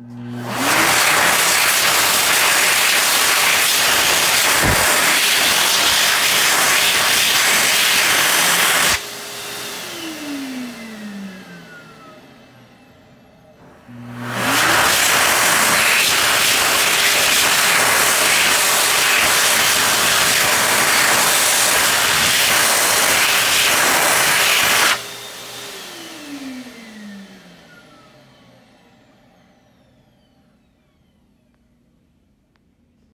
Mm.